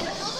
Oh,